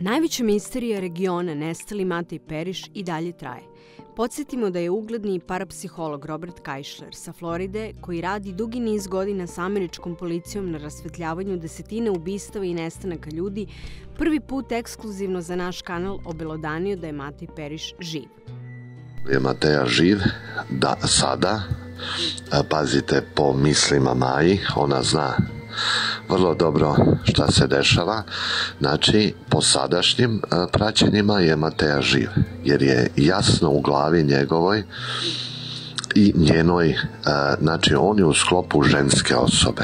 Najveća misterija regiona Nestali Matej Periš i dalje traje. Podsjetimo da je ugledni parapsiholog Robert Kajšler sa Floride, koji radi dugi niz godina sa američkom policijom na rasvetljavanju desetine ubistava i nestanaka ljudi, prvi put ekskluzivno za naš kanal obelodanio da je Matej Periš živ. Je Mateja živ? Da, sada. Pazite po mislima Maji, ona zna vrlo dobro šta se dešava. Znači, po sadašnjim e, praćenjima je Mateja živ, jer je jasno u glavi njegovoj i njenoj, e, znači on je u sklopu ženske osobe.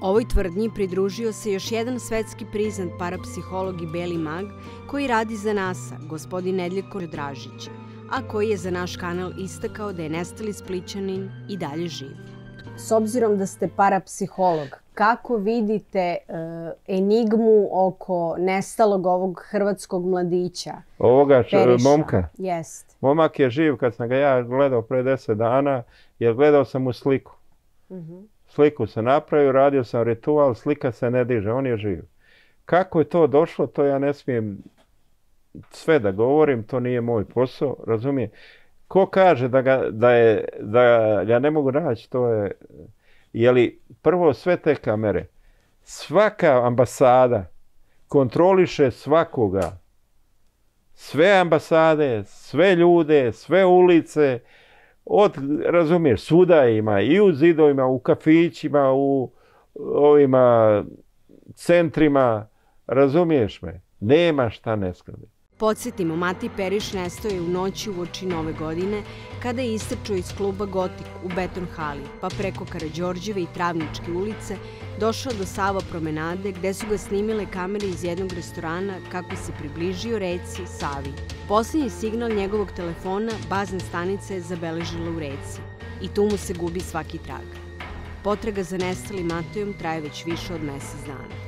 Ovoj tvrdnji pridružio se još jedan svetski priznat parapsiholog i beli mag koji radi za NASA, gospodin Nedljko Dražić, a koji je za naš kanal istakao da je nestali spličanin i dalje živ. S obzirom da ste parapsiholog, kako vidite uh, enigmu oko nestalog ovog hrvatskog mladića? Ovoga č, momka? Jest. Momak je živ kad sam ga ja gledao pre deset dana, jer gledao sam mu sliku. Uh mhm. -huh. Sliku sam napravio, radio sam ritual, slika se ne diže, on je živ. Kako je to došlo, to ja ne smijem sve da govorim, to nije moj posao, razumije. Ko kaže da ga, da je, da ga ne mogu naći, to je Jeli prvo sve te kamere, svaka ambasada kontroliše svakoga. Sve ambasade, sve ljude, sve ulice, od, razumiješ, svuda ima, i u zidovima, u kafićima, u ovima centrima, razumiješ me? Nema šta ne skladi. Podsjetimo, Mati Periš nestao je u noći u oči nove godine kada je istrčao iz kluba Gotik u Beton hali, pa preko Karadžorđeve i Travničke ulice došao do Sava promenade gde su ga snimile kamere iz jednog restorana kako se približio reci Savi. Poslednji signal njegovog telefona, bazna stanica je zabeležila u reci i tu mu se gubi svaki trag. Potraga za nestalim Matejom traje već više od mesec dana.